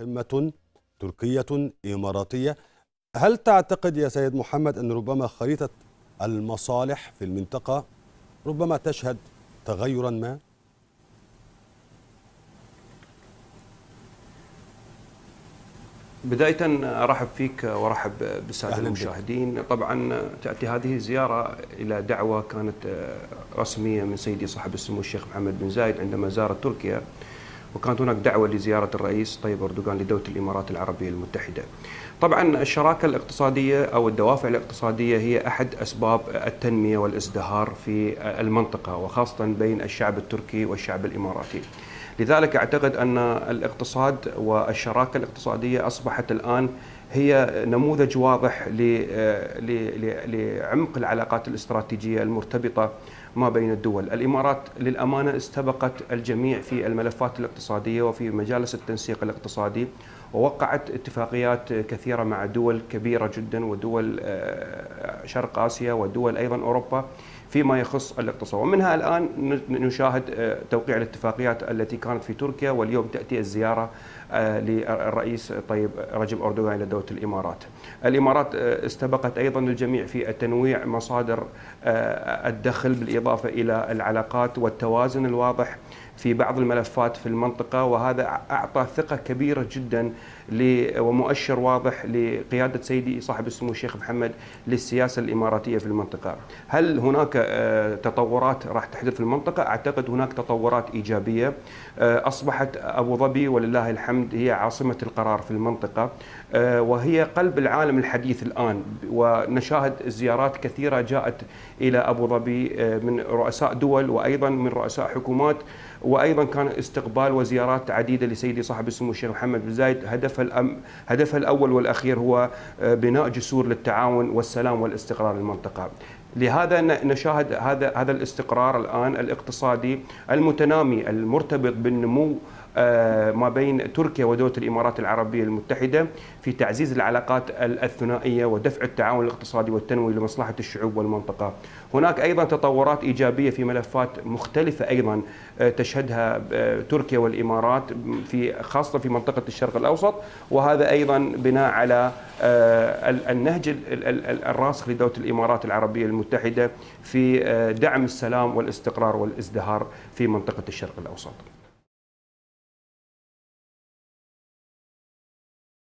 قمة تركية إماراتية. هل تعتقد يا سيد محمد أن ربما خريطة المصالح في المنطقة ربما تشهد تغيرا ما؟ بداية أرحب فيك وأرحب بالسادة المشاهدين. طبعا تأتي هذه الزيارة إلى دعوة كانت رسمية من سيدي صاحب السمو الشيخ محمد بن زايد عندما زار تركيا. وكانت هناك دعوة لزيارة الرئيس طيب أردوغان لدولة الإمارات العربية المتحدة. طبعا الشراكة الاقتصادية أو الدوافع الاقتصادية هي أحد أسباب التنمية والازدهار في المنطقة وخاصة بين الشعب التركي والشعب الإماراتي. لذلك أعتقد أن الاقتصاد والشراكة الاقتصادية أصبحت الآن هي نموذج واضح لعمق العلاقات الاستراتيجية المرتبطة ما بين الدول. الإمارات للأمانة استبقت الجميع في الملفات الاقتصادية وفي مجالس التنسيق الاقتصادي ووقعت اتفاقيات كثيرة مع دول كبيرة جدا ودول آه، شرق آسيا ودول أيضا أوروبا فيما يخص الاقتصاد. ومنها الآن نشاهد آه، توقيع الاتفاقيات التي كانت في تركيا واليوم تأتي الزيارة آه، للرئيس طيب رجب أردوغان إلى دولة الإمارات. الإمارات استبقت أيضا الجميع في تنويع مصادر الدخل بالإضافة إلى العلاقات والتوازن الواضح في بعض الملفات في المنطقة. وهذا أعطى ثقة كبيرة جدا ومؤشر واضح لقيادة سيدي صاحب السمو الشيخ محمد للسياسة الإماراتية في المنطقة. هل هناك آه، تطورات راح تحدث في المنطقة؟ أعتقد هناك تطورات إيجابية. آه، أصبحت أبو ظبي ولله الحمد هي عاصمة القرار في المنطقة. آه، وهي قلب العالم الحديث الآن. ونشاهد زيارات كثيرة جاءت إلى أبو ظبي من رؤساء دول وأيضا من رؤساء حكومات. وأيضا كان استقبال وزيارات عديدة لسيدي صاحب السمو الشيخ محمد بن زايد هدفها الأم هدفها الأول والأخير هو آه، بناء جسور للتعاون والسلام والاستقرار للمنطقه. لهذا نشاهد هذا هذا الاستقرار الآن الاقتصادي المتنامي المرتبط بالنمو ما بين تركيا ودولة الإمارات العربية المتحدة في تعزيز العلاقات الثنائية ودفع التعاون الاقتصادي والتنموي لمصلحة الشعوب والمنطقة. هناك أيضا تطورات إيجابية في ملفات مختلفة أيضا آه، تشهدها آه، تركيا والإمارات في خاصة في منطقة الشرق الأوسط وهذا أيضا بناء على النهج الراسخ لدولة الإمارات العربية المتحدة في دعم السلام والاستقرار والازدهار في منطقة الشرق الأوسط.